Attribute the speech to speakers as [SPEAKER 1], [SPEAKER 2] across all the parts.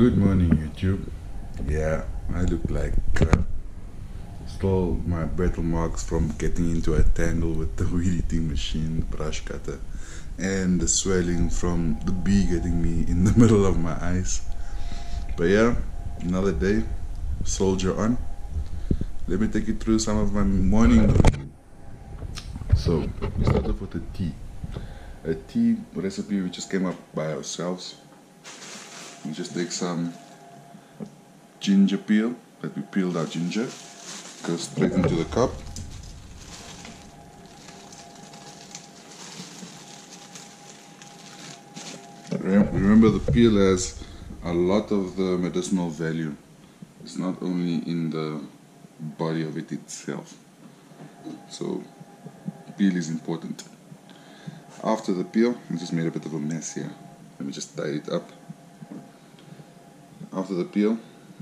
[SPEAKER 1] Good morning, YouTube. Yeah, I look like uh, crap. Still my battle marks from getting into a tangle with the weed eating machine, brush cutter, and the swelling from the bee getting me in the middle of my eyes. But yeah, another day, soldier on. Let me take you through some of my morning. So, we start off with a tea. A tea recipe we just came up by ourselves. We just take some ginger peel that we peeled our ginger, goes straight into the cup. Remember, the peel has a lot of the medicinal value. It's not only in the body of it itself. So, peel is important. After the peel, I just made a bit of a mess here. Let me just tie it up. After the peel,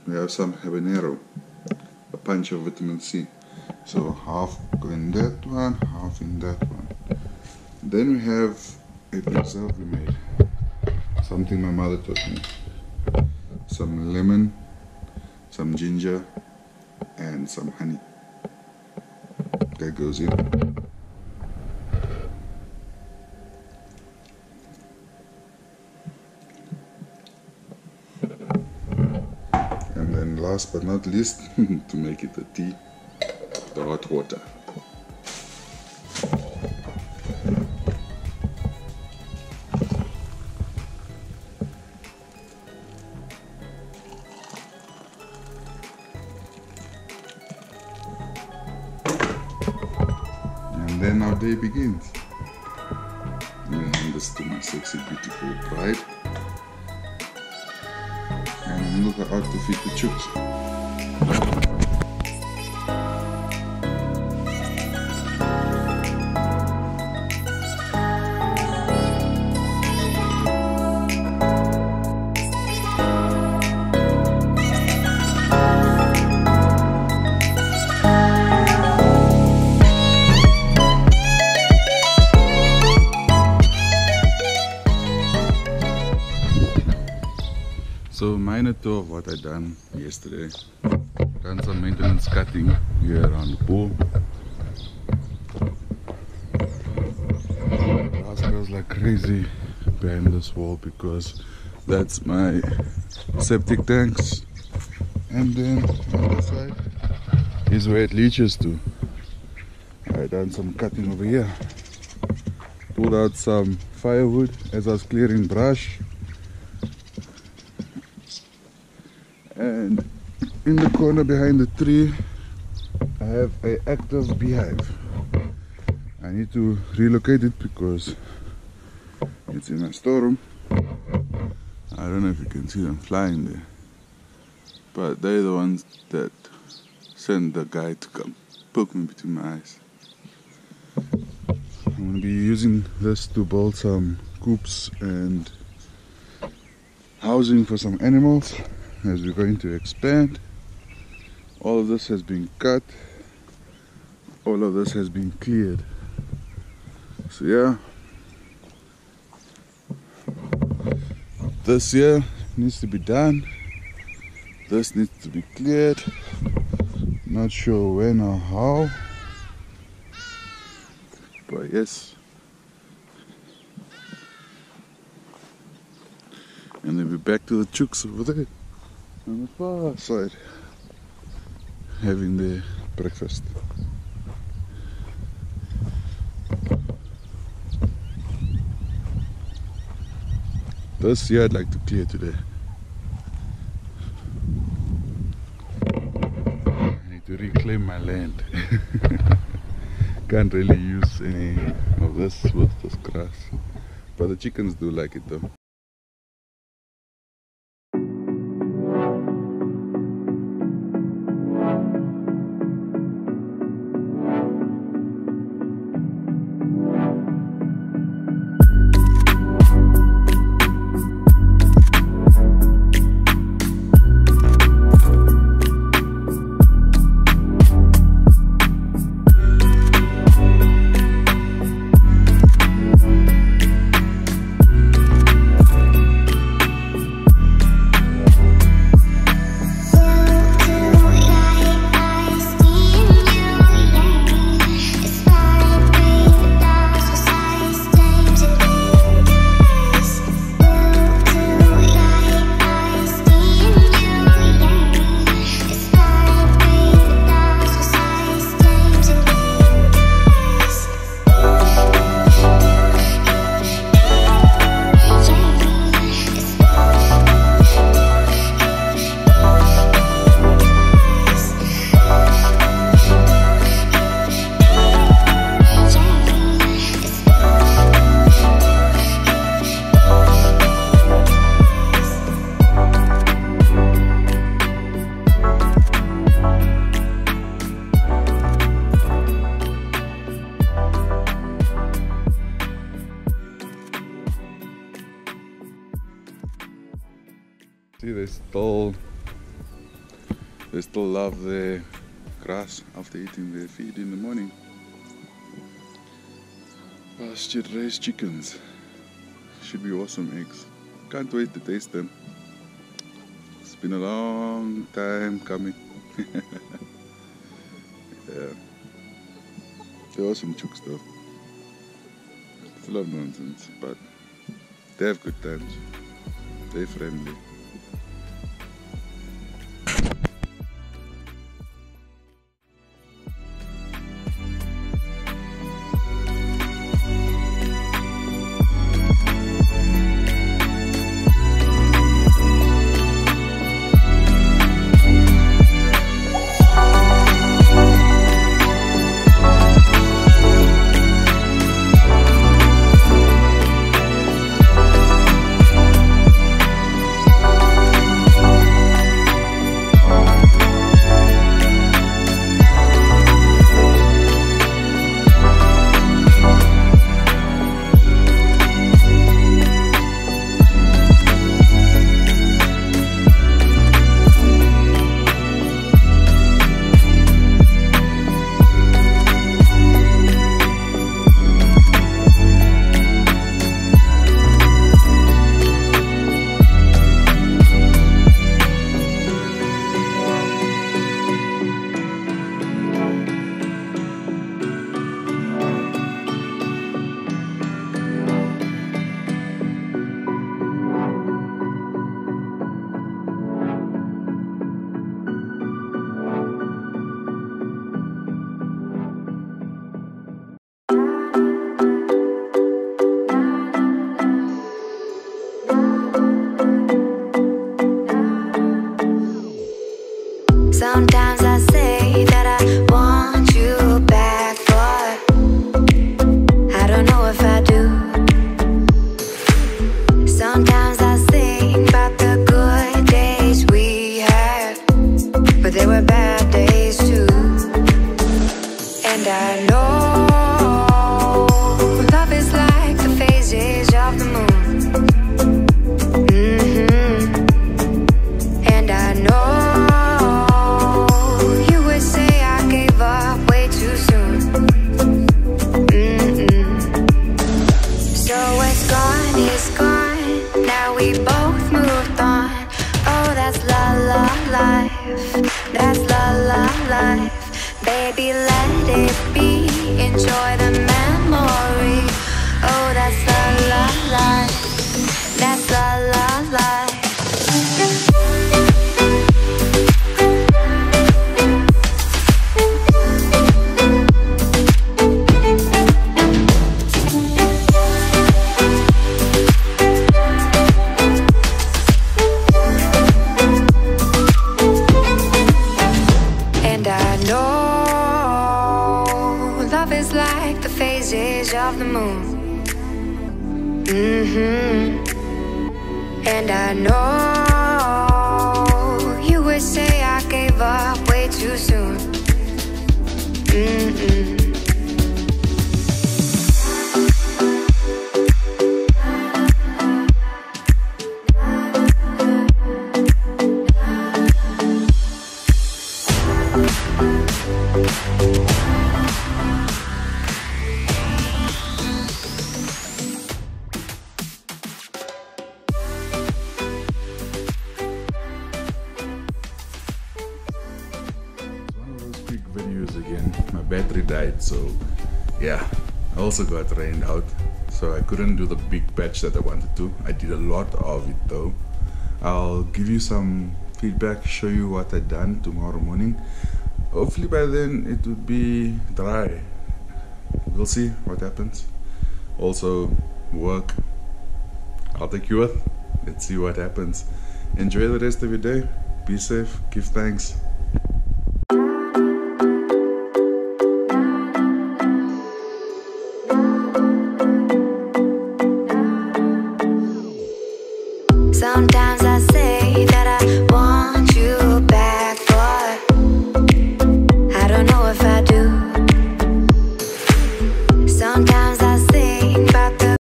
[SPEAKER 1] we have some habanero, a punch of vitamin C. So half in that one, half in that one. Then we have a preserve we made, something my mother taught me. Some lemon, some ginger, and some honey. That goes in. Last but not least, to make it a tea, the hot water. And then our day begins. And this to my sexy, beautiful bride. Look out to So tour of what I done yesterday. Done some maintenance cutting here around the pool. Grows like crazy behind this wall because that's my septic tanks. And then on the side is where it leaches to. I done some cutting over here. Pulled out some firewood as I was clearing brush. and in the corner behind the tree I have a active beehive. I need to relocate it because it's in my storeroom. I don't know if you can see them flying there but they're the ones that send the guy to come poke me between my eyes. I'm going to be using this to build some coops and housing for some animals as we're going to expand. All of this has been cut, all of this has been cleared. So, yeah, this here needs to be done, this needs to be cleared. Not sure when or how, but yes. And then we're back to the chooks over there on the far side having their breakfast. This year I'd like to clear today. I need to reclaim my land. Can't really use any of this with this grass. But the chickens do like it though. See, they still they still love the grass after eating their feed in the morning. Pasture raised chickens. Should be awesome eggs. Can't wait to taste them. It's been a long time coming. yeah. They're awesome chooks though. Lot of nonsense, but they have good times. They're friendly.
[SPEAKER 2] Baby, let it be. Enjoy the
[SPEAKER 1] died, so yeah. I also got rained out, so I couldn't do the big patch that I wanted to. I did a lot of it though. I'll give you some feedback, show you what I done tomorrow morning. Hopefully by then it would be dry. We'll see what happens. Also, work. I'll take you with. Let's see what happens. Enjoy the rest of your day. Be safe. Give thanks.